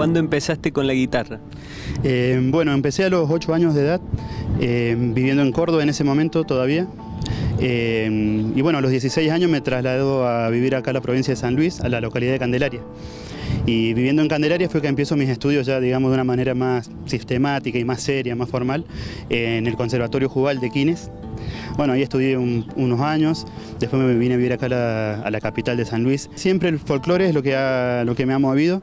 ¿Cuándo empezaste con la guitarra? Eh, bueno, empecé a los 8 años de edad, eh, viviendo en Córdoba en ese momento todavía. Eh, y bueno, a los 16 años me trasladó a vivir acá a la provincia de San Luis, a la localidad de Candelaria. Y viviendo en Candelaria fue que empiezo mis estudios ya, digamos, de una manera más sistemática y más seria, más formal, en el Conservatorio Jubal de Quines. Bueno, ahí estudié unos años, después me vine a vivir acá a la, capital de San Luis. Siempre el folclore es lo que, lo que me ha movido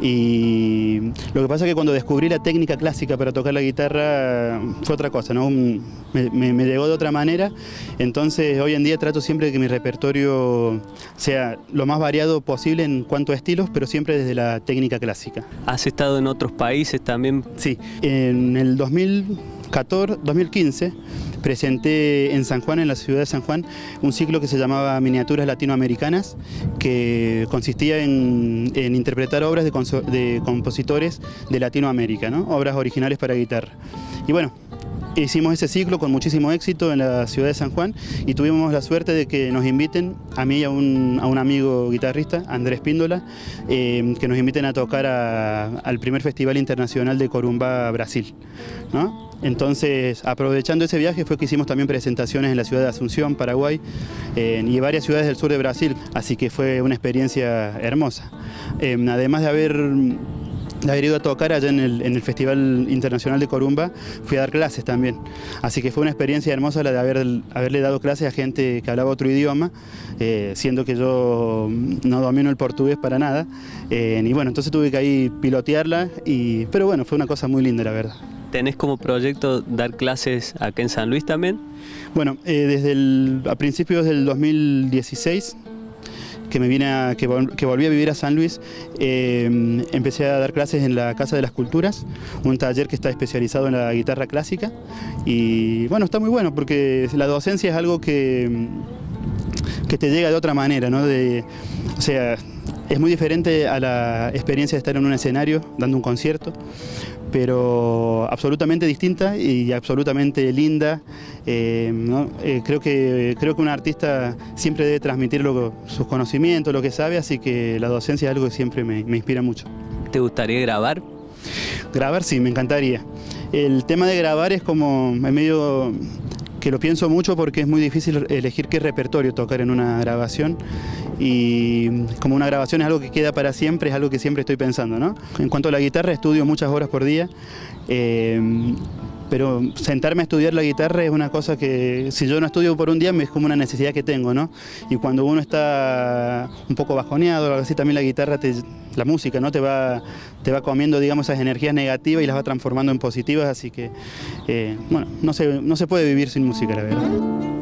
y lo que pasa es que cuando descubrí la técnica clásica para tocar la guitarra fue otra cosa, ¿no? me, llegó de otra manera, entonces hoy en día trato siempre de que mi repertorio sea lo más variado posible en cuanto a estilos, pero siempre desde la técnica clásica. ¿Has estado en otros países también? Sí, en el 2014, 2015 presenté en San Juan, en la ciudad de San Juan, un ciclo que se llamaba Miniaturas Latinoamericanas, que consistía en, interpretar obras de, compositores de Latinoamérica, obras originales para guitarra. Y bueno, Hicimos ese ciclo con muchísimo éxito en la ciudad de San Juan y tuvimos la suerte de que nos inviten, a mí y a un, amigo guitarrista, Andrés Píndola, eh, que nos inviten a tocar al primer Festival Internacional de Corumbá, Brasil. Entonces, aprovechando ese viaje fue que hicimos también presentaciones en la ciudad de Asunción, Paraguay, y varias ciudades del sur de Brasil, así que fue una experiencia hermosa. Eh, además de haber haber ido a tocar allá en el, Festival Internacional de Corumba, fui a dar clases también. Así que fue una experiencia hermosa la de haber, haberle dado clases a gente que hablaba otro idioma, eh, siendo que yo no domino el portugués para nada. Eh, y bueno, entonces tuve que ahí pilotearla, y, pero bueno, fue una cosa muy linda la verdad. ¿Tenés como proyecto dar clases acá en San Luis también? Bueno, eh, desde el, a principios del 2016 que, me vine que, volví a vivir a San Luis, eh, empecé a dar clases en la Casa de las Culturas, un taller que está especializado en la guitarra clásica. Y bueno, está muy bueno porque la docencia es algo que, que te llega de otra manera, ¿no? De, o sea, es muy diferente a la experiencia de estar en un escenario dando un concierto, pero absolutamente distinta y absolutamente linda. Eh, eh, creo, que, creo que un artista siempre debe transmitir sus conocimientos, lo que sabe, así que la docencia es algo que siempre me, me inspira mucho. ¿Te gustaría grabar? Grabar sí, me encantaría. El tema de grabar es como en medio que lo pienso mucho porque es muy difícil elegir qué repertorio tocar en una grabación y como una grabación es algo que queda para siempre, es algo que siempre estoy pensando. ¿no? En cuanto a la guitarra, estudio muchas horas por día. Eh, pero sentarme a estudiar la guitarra es una cosa que si yo no estudio por un día es como una necesidad que tengo, ¿no? Y cuando uno está un poco bajoneado algo así, también la guitarra, la música, ¿no? Te va, te va comiendo, digamos, esas energías negativas y las va transformando en positivas, así que, eh, bueno, no se, no se puede vivir sin música, la verdad.